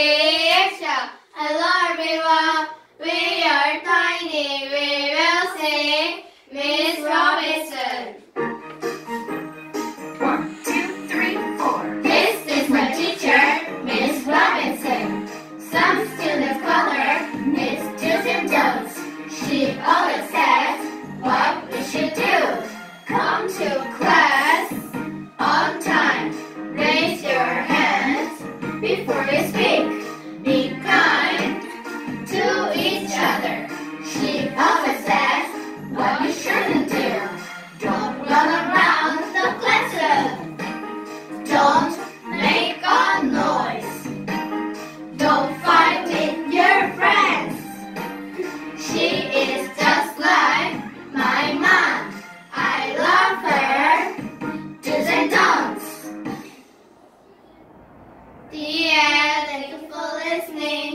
Hello everyone. We are tiny. We for his sake. The end. Thank you for listening.